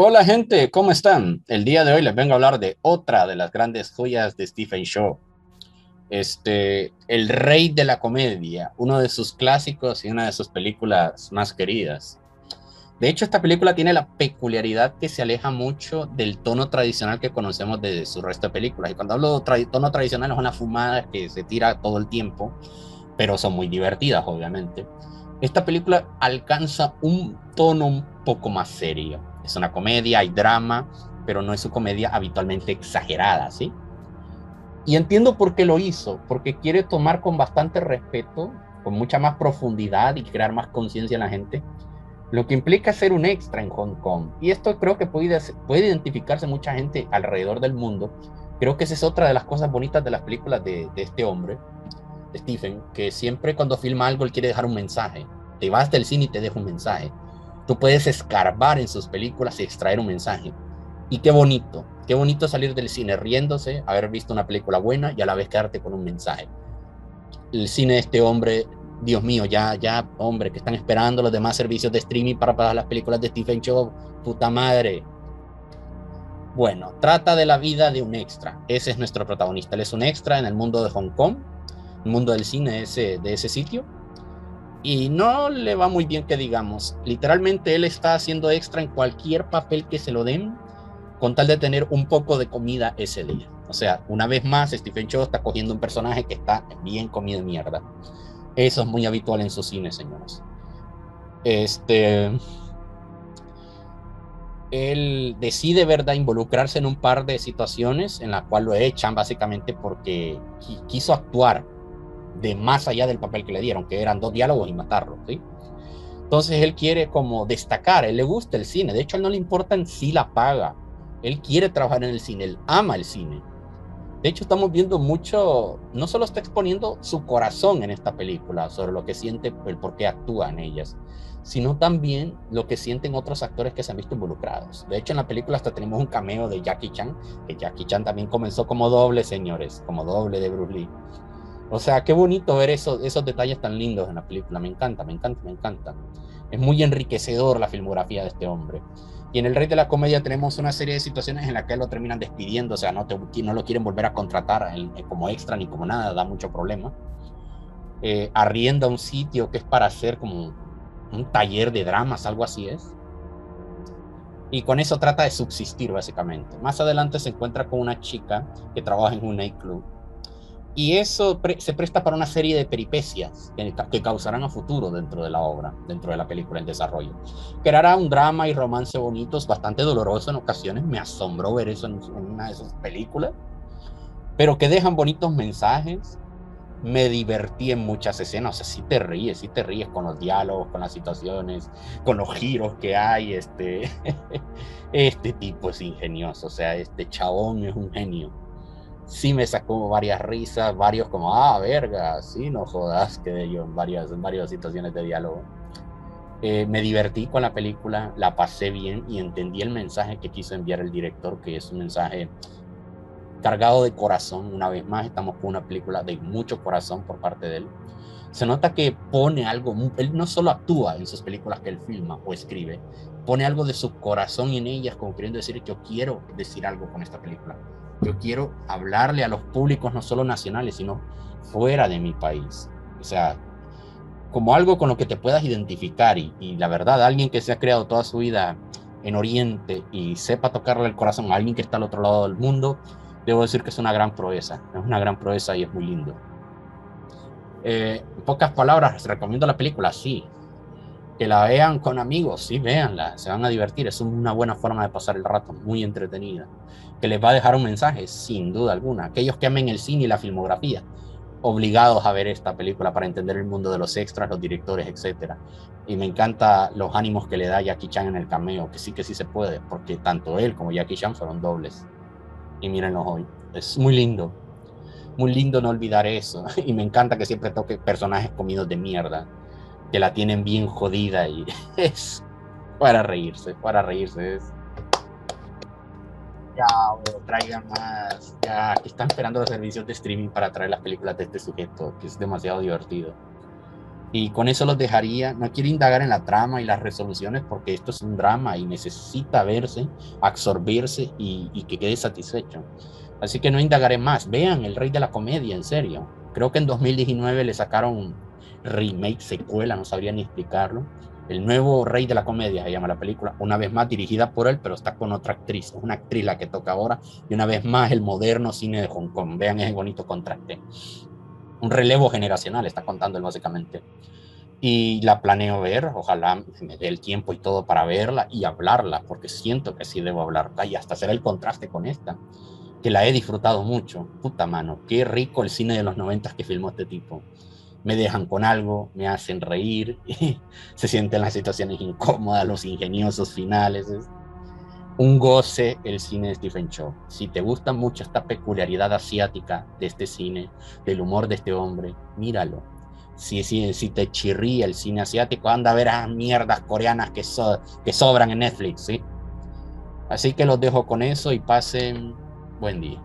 Hola gente, ¿cómo están? El día de hoy les vengo a hablar de otra de las grandes joyas de Stephen Shaw. Este, el rey de la comedia, uno de sus clásicos y una de sus películas más queridas. De hecho, esta película tiene la peculiaridad que se aleja mucho del tono tradicional que conocemos de su resto de películas. Y cuando hablo de tono tradicional es una fumada que se tira todo el tiempo, pero son muy divertidas, obviamente. Esta película alcanza un tono un poco más serio es una comedia, hay drama, pero no es su comedia habitualmente exagerada, ¿sí? Y entiendo por qué lo hizo, porque quiere tomar con bastante respeto, con mucha más profundidad y crear más conciencia en la gente, lo que implica ser un extra en Hong Kong. Y esto creo que puede, puede identificarse mucha gente alrededor del mundo. Creo que esa es otra de las cosas bonitas de las películas de, de este hombre, Stephen, que siempre cuando filma algo él quiere dejar un mensaje. Te vas del cine y te deja un mensaje. Tú puedes escarbar en sus películas y extraer un mensaje. Y qué bonito, qué bonito salir del cine riéndose, haber visto una película buena y a la vez quedarte con un mensaje. El cine de este hombre, Dios mío, ya, ya, hombre, que están esperando los demás servicios de streaming para pagar las películas de Stephen Chow, puta madre. Bueno, trata de la vida de un extra. Ese es nuestro protagonista. Él es un extra en el mundo de Hong Kong, el mundo del cine ese, de ese sitio y no le va muy bien que digamos. Literalmente él está haciendo extra en cualquier papel que se lo den con tal de tener un poco de comida ese día. O sea, una vez más, Stephen Chow está cogiendo un personaje que está bien comido mierda. Eso es muy habitual en su cine, señores. Este. Él decide, ¿verdad?, involucrarse en un par de situaciones en las cuales lo echan básicamente porque quiso actuar de más allá del papel que le dieron, que eran dos diálogos y matarlo, ¿sí? Entonces él quiere como destacar, él le gusta el cine, de hecho a él no le importa en sí la paga, él quiere trabajar en el cine, él ama el cine. De hecho estamos viendo mucho, no solo está exponiendo su corazón en esta película sobre lo que siente, el por qué actúa en ellas, sino también lo que sienten otros actores que se han visto involucrados. De hecho en la película hasta tenemos un cameo de Jackie Chan, que Jackie Chan también comenzó como doble, señores, como doble de Bruce Lee. O sea, qué bonito ver esos, esos detalles tan lindos en la película. Me encanta, me encanta, me encanta. Es muy enriquecedor la filmografía de este hombre. Y en El Rey de la Comedia tenemos una serie de situaciones en las que lo terminan despidiendo, o sea, no, te, no lo quieren volver a contratar como extra ni como nada, da mucho problema. Eh, arrienda un sitio que es para hacer como un taller de dramas, algo así es. Y con eso trata de subsistir, básicamente. Más adelante se encuentra con una chica que trabaja en un nightclub y eso se presta para una serie de peripecias que, causarán a futuro dentro de la obra, dentro de la película en desarrollo. Creará un drama y romance bonitos, bastante doloroso en ocasiones. Me asombró ver eso en, una de esas películas. Pero que dejan bonitos mensajes. Me divertí en muchas escenas. O sea, sí te ríes, sí te ríes con los diálogos, con las situaciones, con los giros que hay. Este, este tipo es ingenioso. O sea, este chabón es un genio sí me sacó varias risas, varios como, ah, verga, sí, no jodas, que yo en varias, en varias situaciones de diálogo. Eh, me divertí con la película, la pasé bien y entendí el mensaje que quiso enviar el director, que es un mensaje cargado de corazón. Una vez más, estamos con una película de mucho corazón por parte de él. Se nota que pone algo, él no solo actúa en sus películas que él filma o escribe, pone algo de su corazón en ellas, como queriendo decir, yo quiero decir algo con esta película yo quiero hablarle a los públicos no solo nacionales, sino fuera de mi país. O sea, como algo con lo que te puedas identificar y, la verdad, alguien que se ha creado toda su vida en Oriente y sepa tocarle el corazón a alguien que está al otro lado del mundo, debo decir que es una gran proeza, es una gran proeza y es muy lindo. Eh, en pocas palabras, recomiendo la película, sí, que la vean con amigos, sí, véanla, se van a divertir, es una buena forma de pasar el rato, muy entretenida, que les va a dejar un mensaje, sin duda alguna. Aquellos que amen el cine y la filmografía, obligados a ver esta película para entender el mundo de los extras, los directores, etc. Y me encanta los ánimos que le da Jackie Chan en el cameo, que sí que sí se puede, porque tanto él como Jackie Chan fueron dobles. Y mírenlo hoy, es muy lindo, muy lindo no olvidar eso. Y me encanta que siempre toque personajes comidos de mierda que la tienen bien jodida y es para reírse, para reírse. Es... Ya, traigan más. Ya, aquí están esperando los servicios de streaming para traer las películas de este sujeto, que es demasiado divertido. Y con eso los dejaría. No quiero indagar en la trama y las resoluciones porque esto es un drama y necesita verse, absorbirse y, que quede satisfecho. Así que no indagaré más. Vean El Rey de la Comedia, en serio. Creo que en 2019 le sacaron remake, secuela, no sabría ni explicarlo. El nuevo Rey de la Comedia se llama la película, una vez más dirigida por él, pero está con otra actriz, una actriz la que toca ahora, y una vez más el moderno cine de Hong Kong. Vean ese bonito contraste. Un relevo generacional está contando él básicamente. Y la planeo ver, ojalá me dé el tiempo y todo para verla y hablarla, porque siento que sí debo hablarla y hasta hacer el contraste con esta, que la he disfrutado mucho. Puta mano, qué rico el cine de los noventas que filmó este tipo me dejan con algo, me hacen reír, se sienten las situaciones incómodas, los ingeniosos finales. Un goce el cine de Stephen Chow. Si te gusta mucho esta peculiaridad asiática de este cine, del humor de este hombre, míralo. Si, si, si te chirría el cine asiático, anda a ver a mierdas coreanas que, que sobran en Netflix, ¿sí? Así que los dejo con eso y pasen buen día.